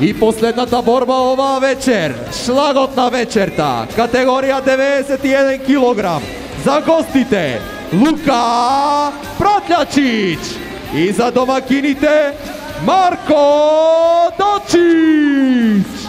И последната борба оваа вечер, шлагот на вечерта, категорија 91 килограм. За гостите, Лука Пратлячич. И за домакините, Марко Дочич.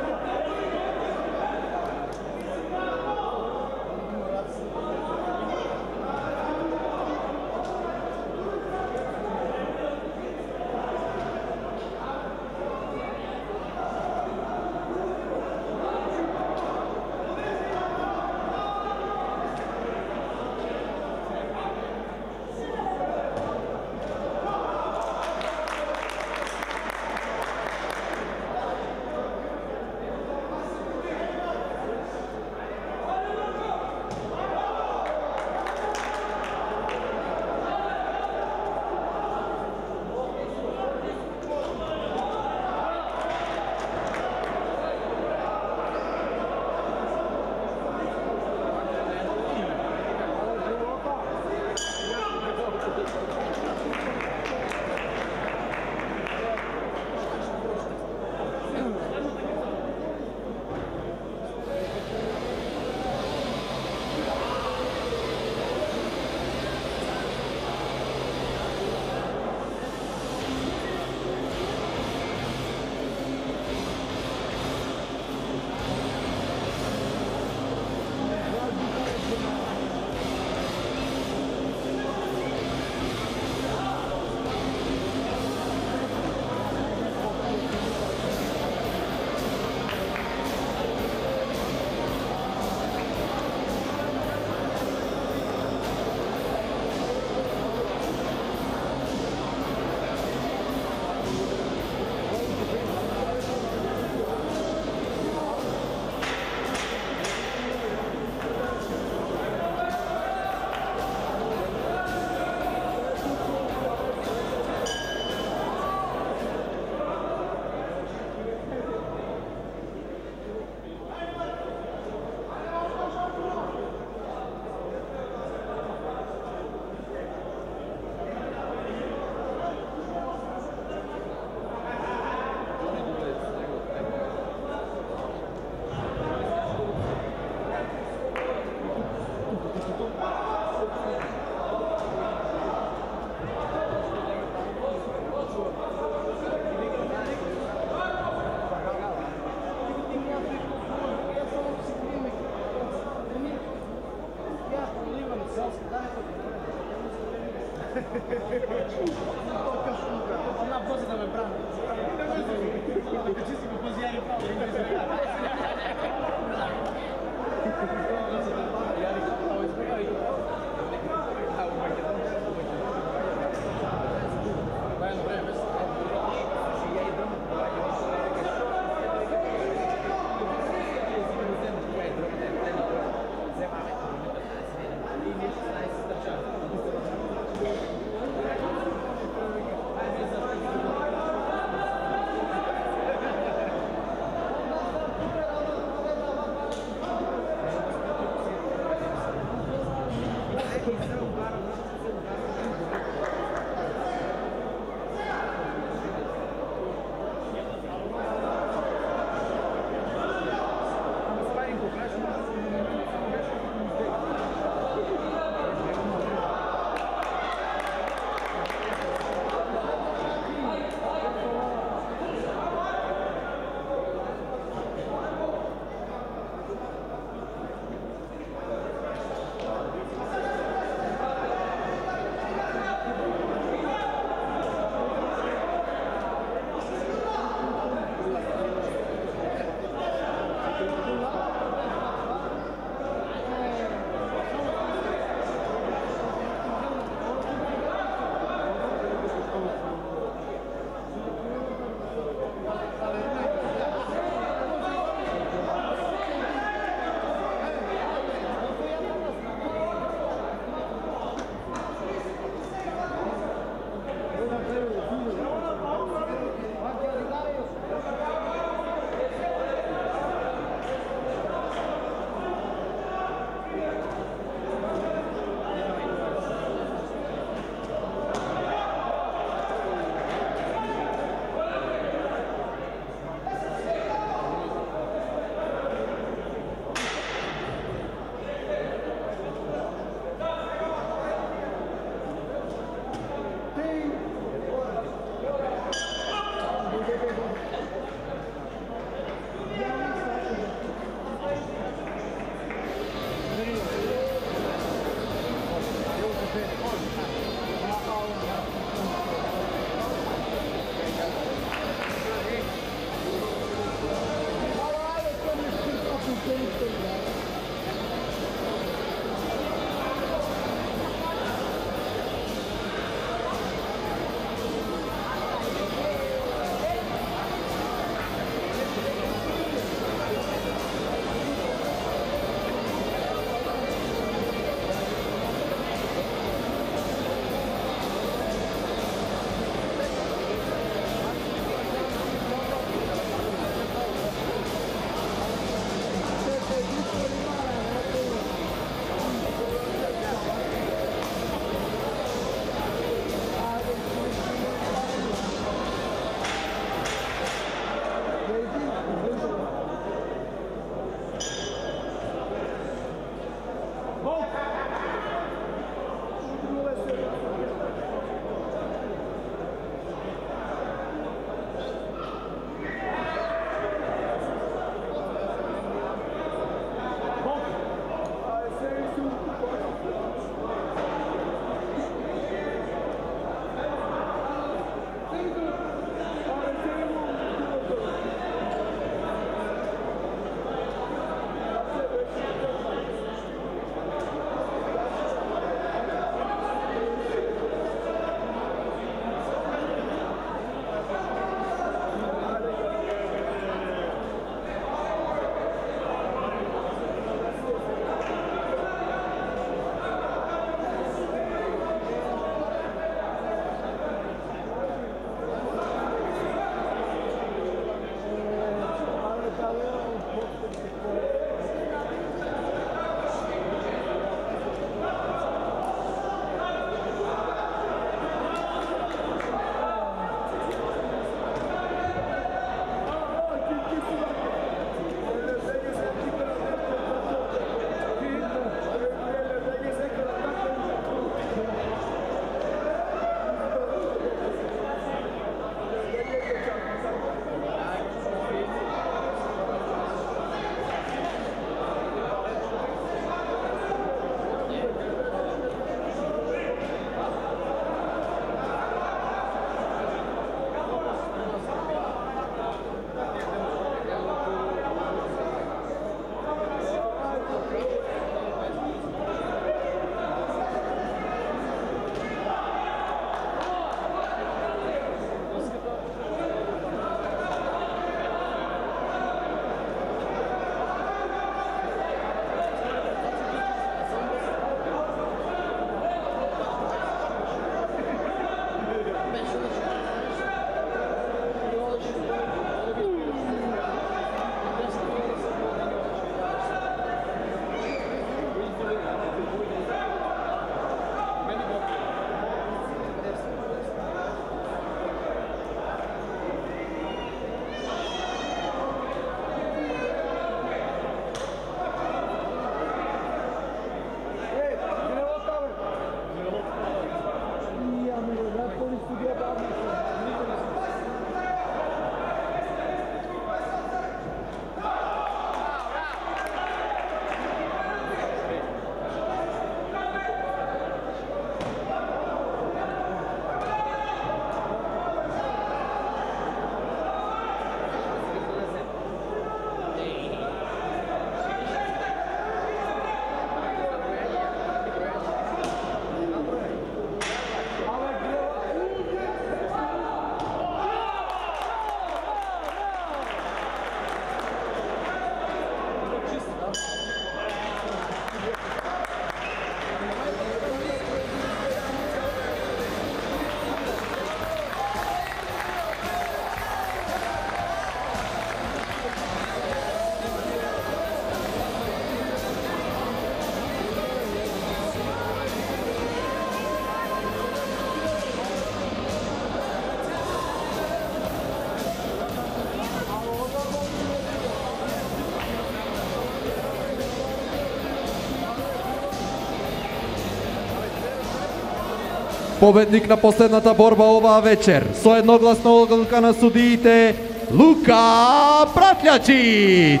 Победник на последната борба оваа вечер со едногласна одлука на судиите Лука Пратлячич.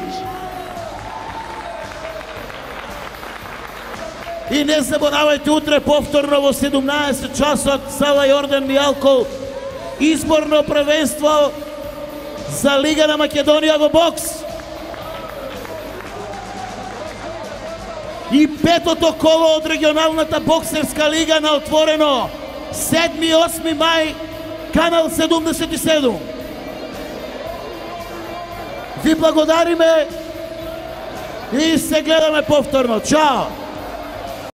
И не заборавајте утре повторно во 17 часот Сава Јордан Мијалков изборно првенство за Лига на Македонија во бокс. И петото коло од регионалната боксерска лига на отворено 7 и 8 мај канал 77. Ви благодариме и се гледаме повторно. Чао!